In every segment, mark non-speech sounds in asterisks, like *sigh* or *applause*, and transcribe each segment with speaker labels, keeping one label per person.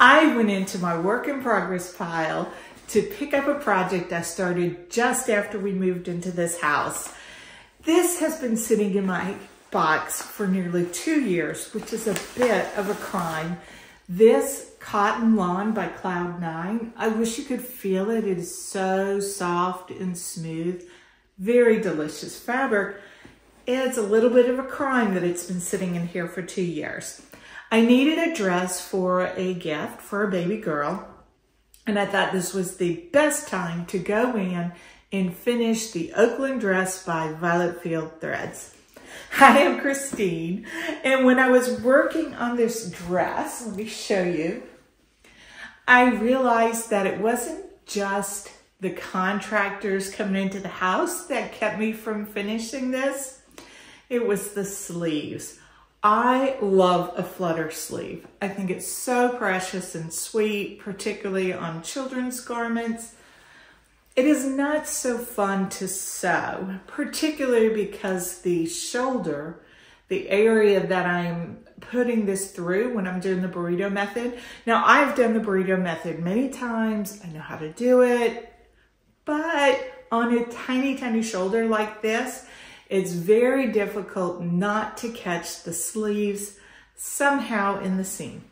Speaker 1: I went into my work in progress pile to pick up a project I started just after we moved into this house. This has been sitting in my box for nearly two years, which is a bit of a crime. This Cotton Lawn by Cloud9, I wish you could feel it. It is so soft and smooth, very delicious fabric. It's a little bit of a crime that it's been sitting in here for two years. I needed a dress for a gift for a baby girl. And I thought this was the best time to go in and finish the Oaklyn dress by Violette Field Threads. *laughs* Hi, I'm Christine. And when I was working on this dress, let me show you, I realized that it wasn't just the contractors coming into the house that kept me from finishing this. It was the sleeves. I love a flutter sleeve. I think it's so precious and sweet, particularly on children's garments. It is not so fun to sew, particularly because the shoulder, the area that I'm putting this through when I'm doing the burrito method. Now I've done the burrito method many times. I know how to do it, but on a tiny, tiny shoulder like this, it's very difficult not to catch the sleeves somehow in the seam.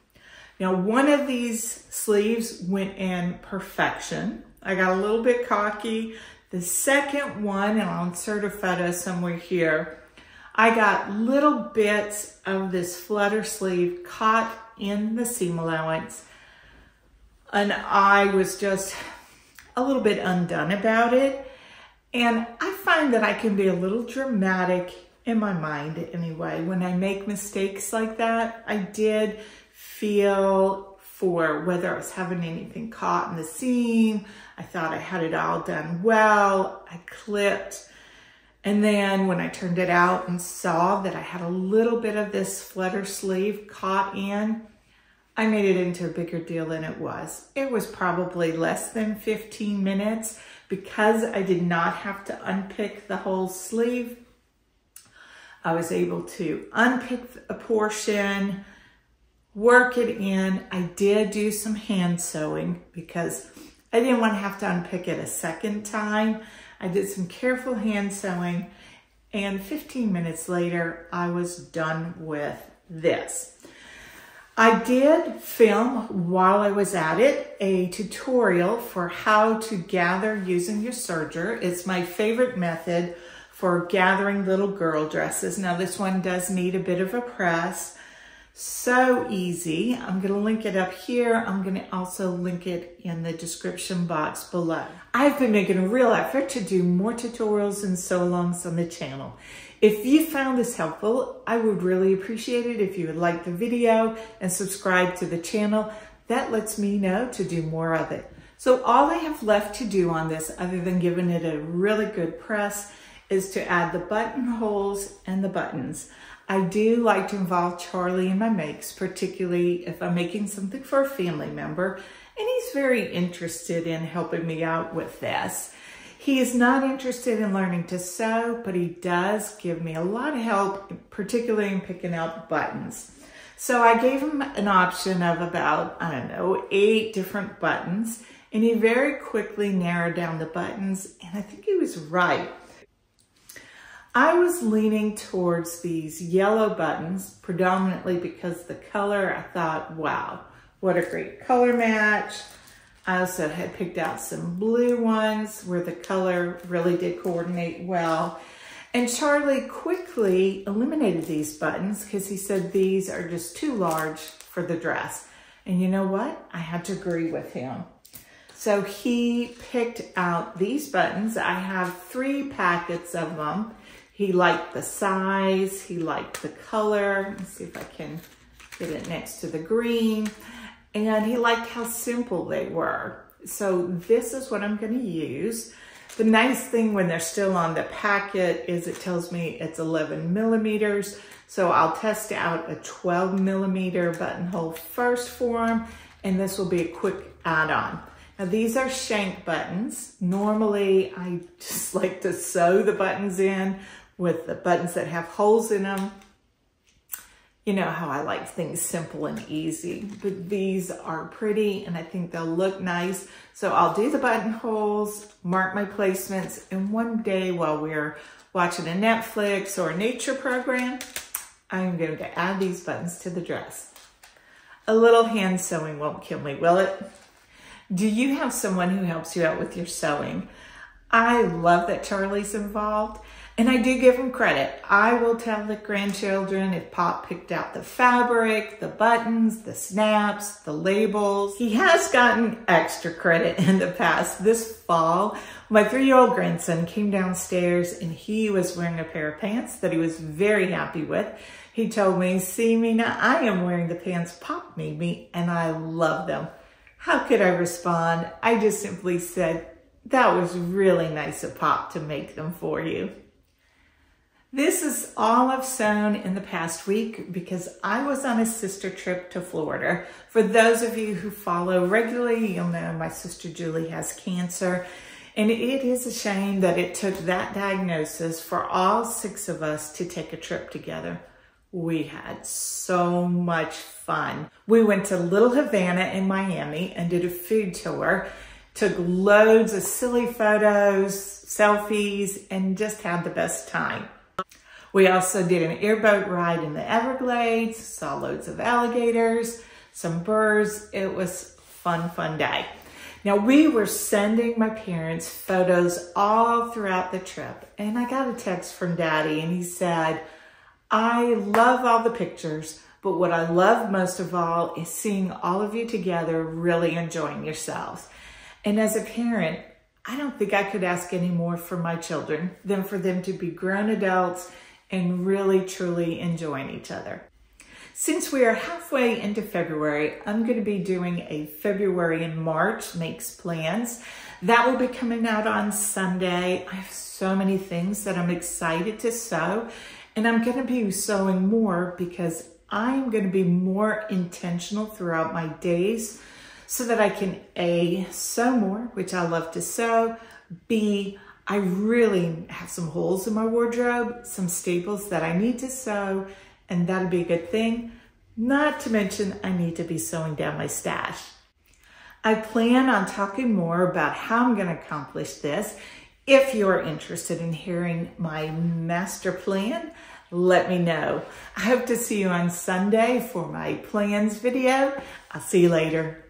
Speaker 1: Now, one of these sleeves went in perfection. I got a little bit cocky. The second one, and I'll insert a photo somewhere here, I got little bits of this flutter sleeve caught in the seam allowance. And I was just a little bit undone about it. And I find that I can be a little dramatic in my mind anyway. When I make mistakes like that, I did feel for whether I was having anything caught in the seam. I thought I had it all done well. I clipped. And then when I turned it out and saw that I had a little bit of this flutter sleeve caught in, I made it into a bigger deal than it was. It was probably less than 15 minutes because I did not have to unpick the whole sleeve. I was able to unpick a portion, work it in. I did do some hand sewing because I didn't want to have to unpick it a second time. I did some careful hand sewing and 15 minutes later, I was done with this. I did film while I was at it a tutorial for how to gather using your serger. It's my favorite method for gathering little girl dresses. Now this one does need a bit of a press. So easy. I'm to link it up here. I'm to also link it in the description box below. I've been making a real effort to do more tutorials and sew-alongs on the channel. If you found this helpful, I would really appreciate it if you would like the video and subscribe to the channel. That lets me know to do more of it. So all I have left to do on this, other than giving it a really good press, is to add the buttonholes and the buttons. I do like to involve Charlie in my makes, particularly if I'm making something for a family member, and he's very interested in helping me out with this. He is not interested in learning to sew, but he does give me a lot of help, particularly in picking out buttons. So I gave him an option of about, I don't know, eight different buttons, and he very quickly narrowed down the buttons, and I think he was right. I was leaning towards these yellow buttons, predominantly because the color, I thought, wow, what a great color match. I also had picked out some blue ones where the color really did coordinate well. And Charlie quickly eliminated these buttons because he said these are just too large for the dress. And you know what? I had to agree with him. So he picked out these buttons. I have three packets of them. He liked the size. He liked the color. Let's see if I can get it next to the green and he liked how simple they were. So this is what I'm gonna use. The nice thing when they're still on the packet is it tells me it's 11 millimeters. So I'll test out a 12 millimeter buttonhole first for and this will be a quick add-on. Now these are shank buttons. Normally I *laughs* just like to sew the buttons in with the buttons that have holes in them You know how I like things simple and easy, but these are pretty and I think they'll look nice. So I'll do the buttonholes, mark my placements, and one day while we're watching a Netflix or a nature program, I'm going to add these buttons to the dress. A little hand sewing won't kill me, will it? Do you have someone who helps you out with your sewing? I love that Charlie's involved and I do give him credit. I will tell the grandchildren if Pop picked out the fabric, the buttons, the snaps, the labels. He has gotten extra credit *laughs* in the past. This fall, my three-year-old grandson came downstairs and he was wearing a pair of pants that he was very happy with. He told me, see Mina, I am wearing the pants Pop made me and I love them. How could I respond? I just simply said, that was really nice of Pop to make them for you. This is all I've sewn in the past week because I was on a sister trip to Florida. For those of you who follow regularly, you'll know my sister Julie has cancer. And it is a shame that it took that diagnosis for all six of us to take a trip together. We had so much fun. We went to Little Havana in Miami and did a food tour, took loads of silly photos, selfies, and just had the best time. We also did an airboat ride in the Everglades, saw loads of alligators, some birds. It was fun, fun day. Now we were sending my parents photos all throughout the trip and I got a text from daddy and he said, I love all the pictures, but what I love most of all is seeing all of you together really enjoying yourselves. And as a parent, I don't think I could ask any more for my children than for them to be grown adults and really truly enjoying each other. Since we are halfway into February, I'm going to be doing a February and March makes plans. That will be coming out on Sunday. I have so many things that I'm excited to sew and I'm going to be sewing more because I'm going to be more intentional throughout my days so that I can A, sew more, which I love to sew, B, I really have some holes in my wardrobe, some staples that I need to sew, and that'd be a good thing. Not to mention, I need to be sewing down my stash. I plan on talking more about how I'm going to accomplish this. If you're interested in hearing my master plan, let me know. I hope to see you on Sunday for my plans video. I'll see you later.